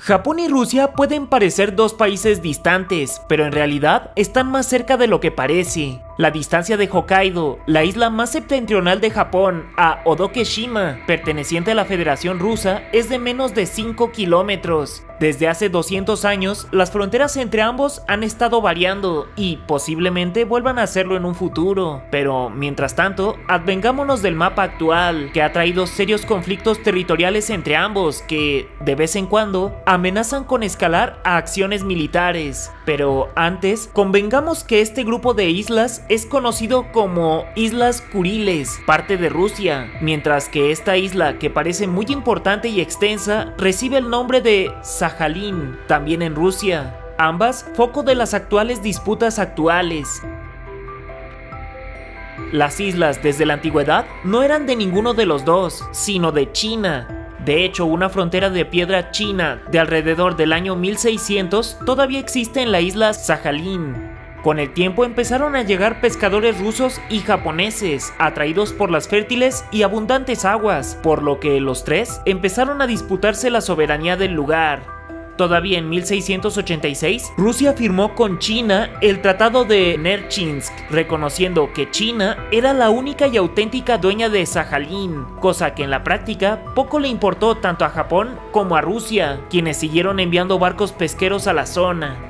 Japón y Rusia pueden parecer dos países distantes, pero en realidad están más cerca de lo que parece. La distancia de Hokkaido, la isla más septentrional de Japón, a Odokeshima, perteneciente a la Federación Rusa, es de menos de 5 kilómetros. Desde hace 200 años, las fronteras entre ambos han estado variando y posiblemente vuelvan a hacerlo en un futuro. Pero, mientras tanto, advengámonos del mapa actual, que ha traído serios conflictos territoriales entre ambos que, de vez en cuando, amenazan con escalar a acciones militares. Pero antes, convengamos que este grupo de islas es conocido como Islas Kuriles, parte de Rusia, mientras que esta isla, que parece muy importante y extensa, recibe el nombre de Sajalín, también en Rusia, ambas foco de las actuales disputas actuales. Las islas desde la antigüedad no eran de ninguno de los dos, sino de China, de hecho, una frontera de piedra china de alrededor del año 1600 todavía existe en la isla Sajalín. Con el tiempo empezaron a llegar pescadores rusos y japoneses, atraídos por las fértiles y abundantes aguas, por lo que los tres empezaron a disputarse la soberanía del lugar. Todavía en 1686, Rusia firmó con China el Tratado de Nerchinsk, reconociendo que China era la única y auténtica dueña de Sajalín, cosa que en la práctica poco le importó tanto a Japón como a Rusia, quienes siguieron enviando barcos pesqueros a la zona.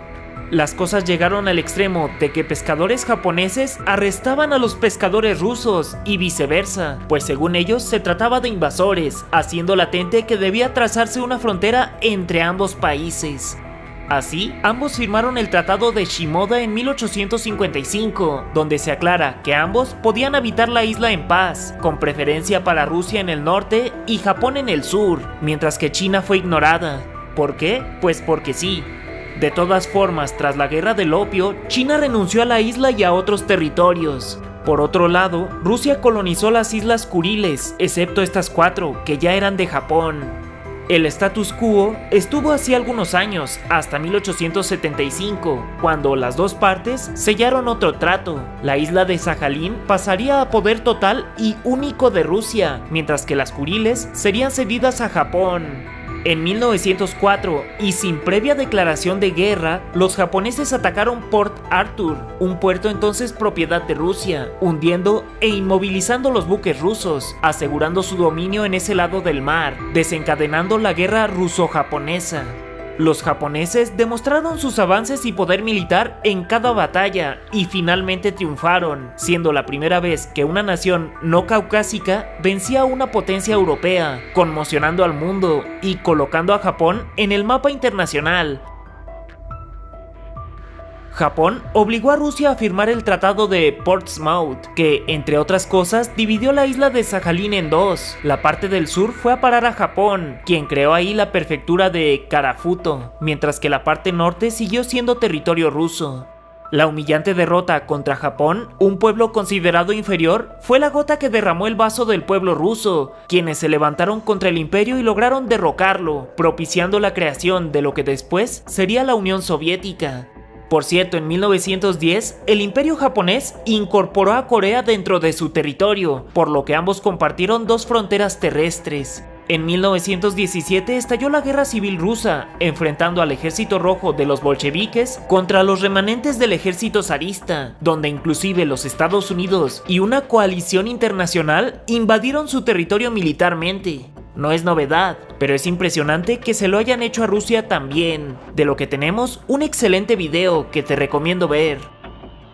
Las cosas llegaron al extremo de que pescadores japoneses arrestaban a los pescadores rusos y viceversa, pues según ellos se trataba de invasores, haciendo latente que debía trazarse una frontera entre ambos países. Así, ambos firmaron el Tratado de Shimoda en 1855, donde se aclara que ambos podían habitar la isla en paz, con preferencia para Rusia en el norte y Japón en el sur, mientras que China fue ignorada. ¿Por qué? Pues porque sí, de todas formas, tras la guerra del opio, China renunció a la isla y a otros territorios. Por otro lado, Rusia colonizó las islas Kuriles, excepto estas cuatro, que ya eran de Japón. El status quo estuvo así algunos años, hasta 1875, cuando las dos partes sellaron otro trato. La isla de Sajalín pasaría a poder total y único de Rusia, mientras que las Kuriles serían cedidas a Japón. En 1904, y sin previa declaración de guerra, los japoneses atacaron Port Arthur, un puerto entonces propiedad de Rusia, hundiendo e inmovilizando los buques rusos, asegurando su dominio en ese lado del mar, desencadenando la guerra ruso-japonesa. Los japoneses demostraron sus avances y poder militar en cada batalla y finalmente triunfaron, siendo la primera vez que una nación no caucásica vencía a una potencia europea, conmocionando al mundo y colocando a Japón en el mapa internacional, Japón obligó a Rusia a firmar el Tratado de Portsmouth, que, entre otras cosas, dividió la isla de Sajalín en dos. La parte del sur fue a parar a Japón, quien creó ahí la prefectura de Karafuto, mientras que la parte norte siguió siendo territorio ruso. La humillante derrota contra Japón, un pueblo considerado inferior, fue la gota que derramó el vaso del pueblo ruso, quienes se levantaron contra el imperio y lograron derrocarlo, propiciando la creación de lo que después sería la Unión Soviética. Por cierto, en 1910, el imperio japonés incorporó a Corea dentro de su territorio, por lo que ambos compartieron dos fronteras terrestres. En 1917 estalló la Guerra Civil Rusa, enfrentando al Ejército Rojo de los bolcheviques contra los remanentes del ejército zarista, donde inclusive los Estados Unidos y una coalición internacional invadieron su territorio militarmente. No es novedad, pero es impresionante que se lo hayan hecho a Rusia también, de lo que tenemos un excelente video que te recomiendo ver.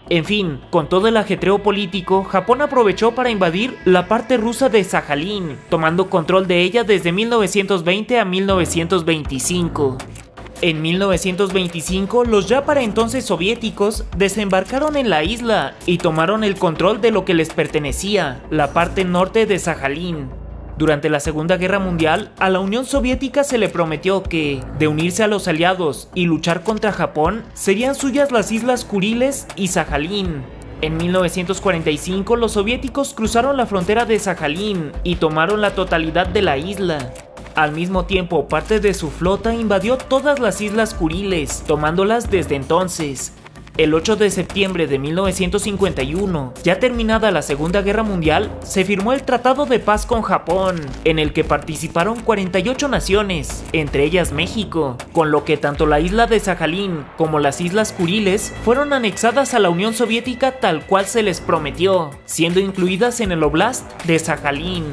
En fin, con todo el ajetreo político, Japón aprovechó para invadir la parte rusa de Sajalín, tomando control de ella desde 1920 a 1925. En 1925, los ya para entonces soviéticos desembarcaron en la isla y tomaron el control de lo que les pertenecía, la parte norte de Sajalín. Durante la Segunda Guerra Mundial, a la Unión Soviética se le prometió que, de unirse a los aliados y luchar contra Japón, serían suyas las islas Kuriles y Sajalín. En 1945 los soviéticos cruzaron la frontera de Sajalín y tomaron la totalidad de la isla. Al mismo tiempo, parte de su flota invadió todas las islas Kuriles, tomándolas desde entonces. El 8 de septiembre de 1951, ya terminada la Segunda Guerra Mundial, se firmó el Tratado de Paz con Japón, en el que participaron 48 naciones, entre ellas México, con lo que tanto la isla de Sajalín como las Islas Kuriles fueron anexadas a la Unión Soviética tal cual se les prometió, siendo incluidas en el Oblast de Sajalín.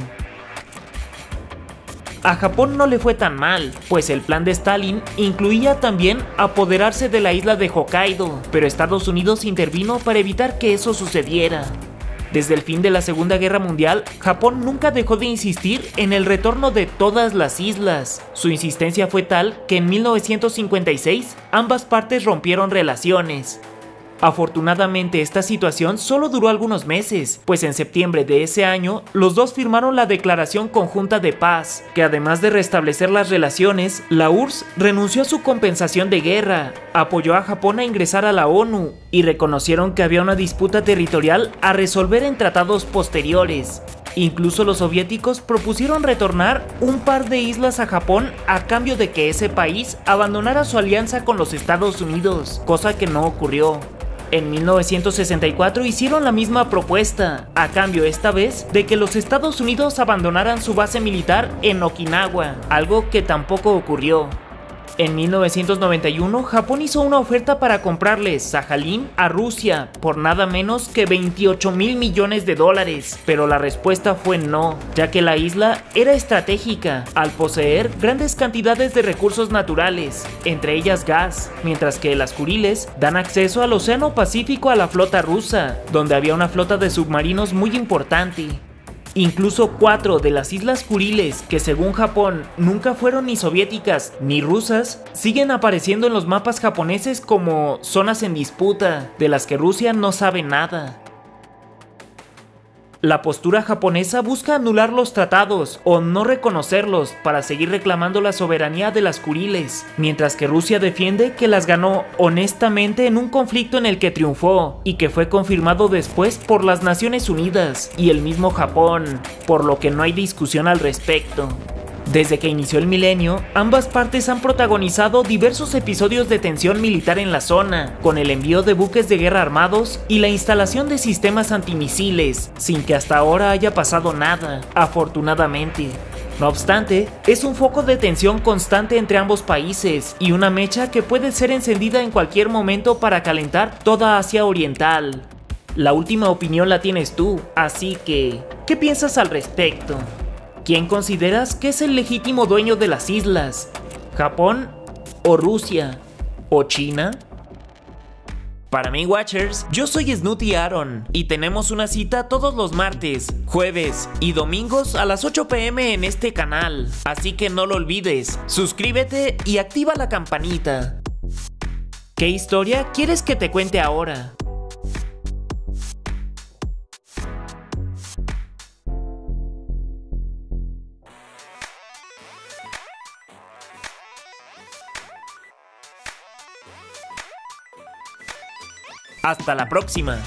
A Japón no le fue tan mal, pues el plan de Stalin incluía también apoderarse de la isla de Hokkaido, pero Estados Unidos intervino para evitar que eso sucediera. Desde el fin de la Segunda Guerra Mundial, Japón nunca dejó de insistir en el retorno de todas las islas. Su insistencia fue tal que en 1956 ambas partes rompieron relaciones. Afortunadamente esta situación solo duró algunos meses, pues en septiembre de ese año los dos firmaron la Declaración Conjunta de Paz, que además de restablecer las relaciones, la URSS renunció a su compensación de guerra, apoyó a Japón a ingresar a la ONU y reconocieron que había una disputa territorial a resolver en tratados posteriores. Incluso los soviéticos propusieron retornar un par de islas a Japón a cambio de que ese país abandonara su alianza con los Estados Unidos, cosa que no ocurrió. En 1964 hicieron la misma propuesta, a cambio esta vez de que los Estados Unidos abandonaran su base militar en Okinawa, algo que tampoco ocurrió. En 1991, Japón hizo una oferta para comprarle Sajalín a Rusia por nada menos que 28 mil millones de dólares, pero la respuesta fue no, ya que la isla era estratégica al poseer grandes cantidades de recursos naturales, entre ellas gas, mientras que las Kuriles dan acceso al Océano Pacífico a la flota rusa, donde había una flota de submarinos muy importante. Incluso cuatro de las islas Kuriles, que según Japón nunca fueron ni soviéticas ni rusas, siguen apareciendo en los mapas japoneses como zonas en disputa, de las que Rusia no sabe nada. La postura japonesa busca anular los tratados o no reconocerlos para seguir reclamando la soberanía de las Kuriles, mientras que Rusia defiende que las ganó honestamente en un conflicto en el que triunfó y que fue confirmado después por las Naciones Unidas y el mismo Japón, por lo que no hay discusión al respecto. Desde que inició el milenio, ambas partes han protagonizado diversos episodios de tensión militar en la zona, con el envío de buques de guerra armados y la instalación de sistemas antimisiles, sin que hasta ahora haya pasado nada, afortunadamente. No obstante, es un foco de tensión constante entre ambos países y una mecha que puede ser encendida en cualquier momento para calentar toda Asia Oriental. La última opinión la tienes tú, así que, ¿qué piensas al respecto? ¿Quién consideras que es el legítimo dueño de las islas? ¿Japón o Rusia o China? Para mí, Watchers, yo soy Snooty Aaron y tenemos una cita todos los martes, jueves y domingos a las 8 pm en este canal. Así que no lo olvides, suscríbete y activa la campanita. ¿Qué historia quieres que te cuente ahora? Hasta la próxima.